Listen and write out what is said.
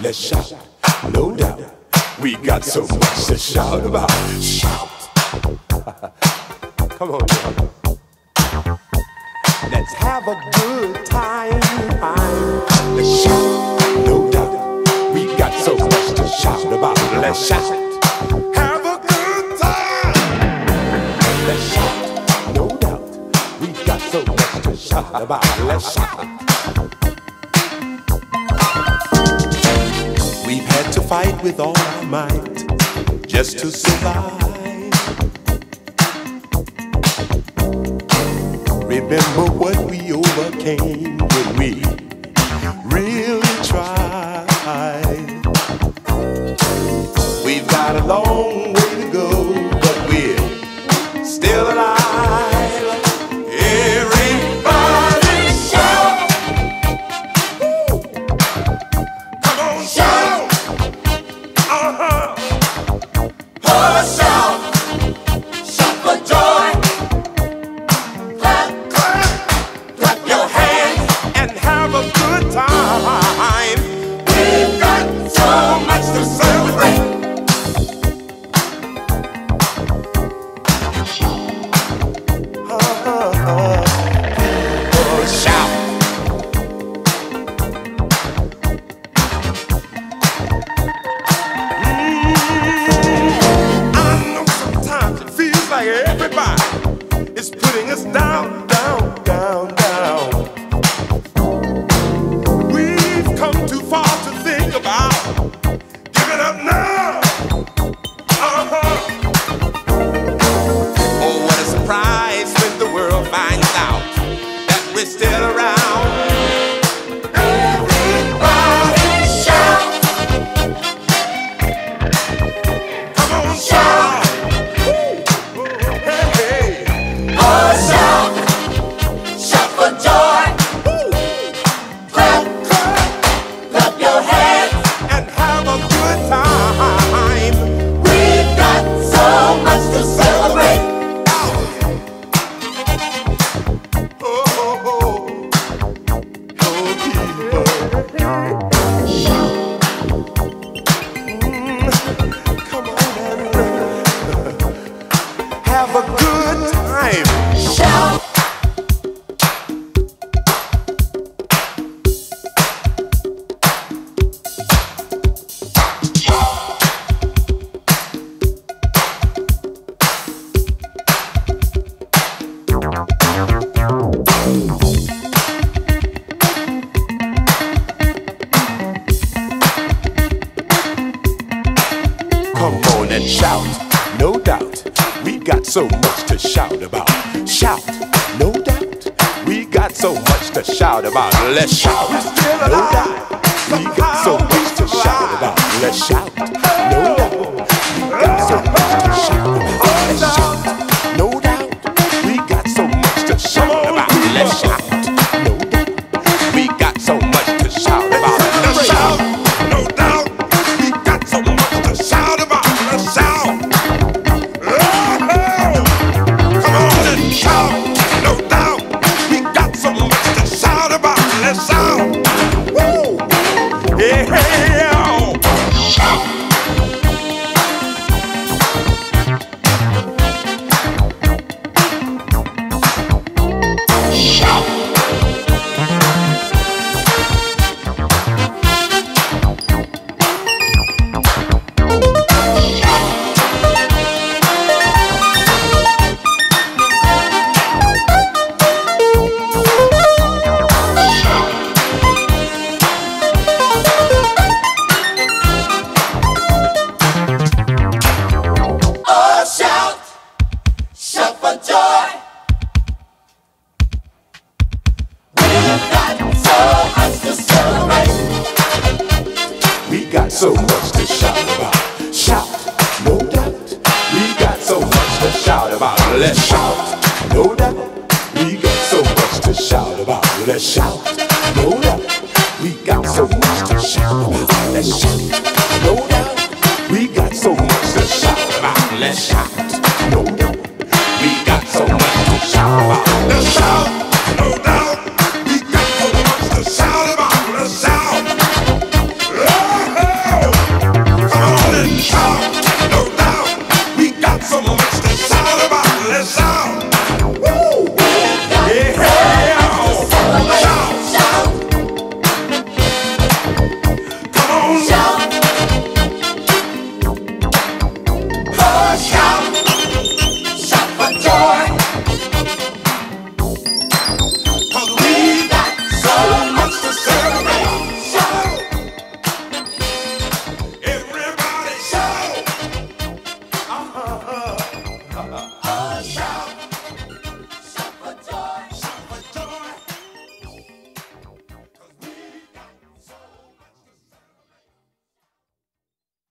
Let's shout, no doubt. We got so much to shout about. Shout. Come on, y'all. Let's have a good time. Let's shout, no doubt. We got so much to shout about. Let's shout. Have a good time. Let's shout, no doubt. We got so much to shout about. Let's shout. We've had to fight with all our might just to survive. Remember what we overcame when we really tried. We've got a long way good time! Got so much to shout about. Shout, no doubt. We got so much to shout about. Let's shout, no doubt. We got so much to shout about. Let's shout, no so much to shout about. Shout, no doubt. We got so much to shout about. Let's shout, no doubt. We got so much to shout about. Let's shout, no doubt. We got so much to shout about. Let's shout, no doubt. We got so much to shout about. Let's shout. shout, oh shout.